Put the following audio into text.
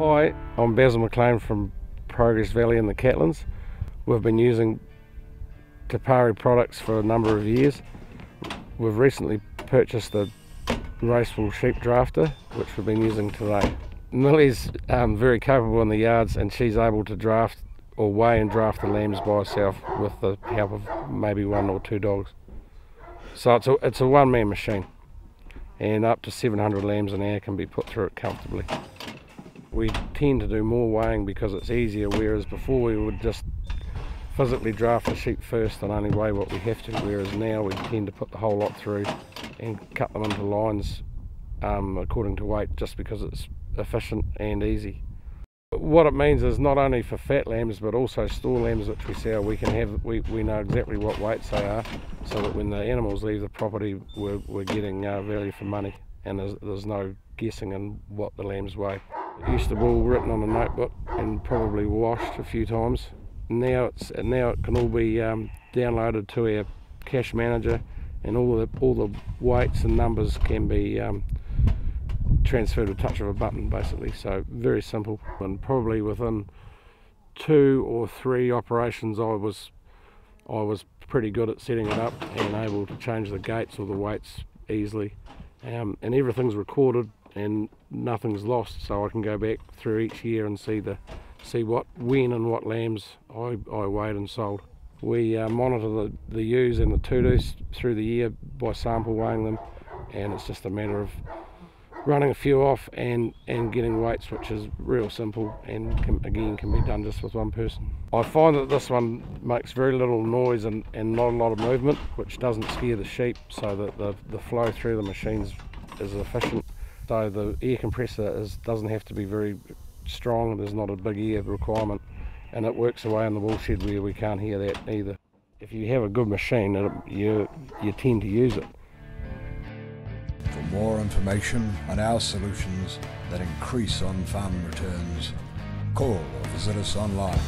Hi, I'm Basil McClean from Progress Valley in the Catlins. We've been using Te Pari products for a number of years. We've recently purchased the Racewell sheep drafter, which we've been using today. Millie's um, very capable in the yards and she's able to draft or weigh and draft the lambs by herself with the help of maybe one or two dogs. So it's a, it's a one man machine and up to 700 lambs an hour can be put through it comfortably. We tend to do more weighing because it's easier, whereas before we would just physically draft the sheep first and only weigh what we have to, whereas now we tend to put the whole lot through and cut them into lines um, according to weight just because it's efficient and easy. What it means is not only for fat lambs but also store lambs which we sell, we can have we, we know exactly what weights they are so that when the animals leave the property we're, we're getting uh, value for money and there's, there's no guessing in what the lambs weigh. Used to be all written on a notebook and probably washed a few times. Now it's now it can all be um, downloaded to our cash manager and all the all the weights and numbers can be um, transferred with touch of a button basically. So very simple. And probably within two or three operations I was I was pretty good at setting it up and able to change the gates or the weights easily. Um, and everything's recorded and nothing's lost so I can go back through each year and see the see what when and what lambs I, I weighed and sold. We uh, monitor the, the ewes and the two-tooths through the year by sample weighing them and it's just a matter of running a few off and and getting weights which is real simple and can, again can be done just with one person i find that this one makes very little noise and and not a lot of movement which doesn't scare the sheep so that the the flow through the machines is efficient so the air compressor is doesn't have to be very strong there's not a big air requirement and it works away in the wool shed where we can't hear that either if you have a good machine it, you you tend to use it for more information on our solutions that increase on-farm returns, call or visit us online.